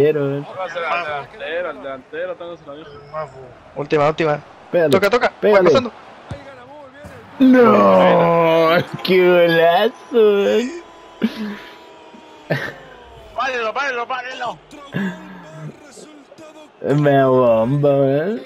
Quiero. Póngasela al delantero, al delantero, póngasela viejo. Última, última. Pégale. Toca, toca. Voy Pégale. pasando. No, qué golazo. eh. Párenlo, párenlo, párenlo. Me bomba, ¿eh? man.